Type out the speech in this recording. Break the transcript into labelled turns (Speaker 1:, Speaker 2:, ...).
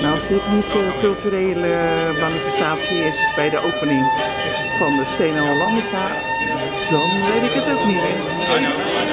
Speaker 1: Nou, als dit niet een culturele manifestatie is bij de opening van de Stenen Hollandica, dan weet ik het ook niet meer.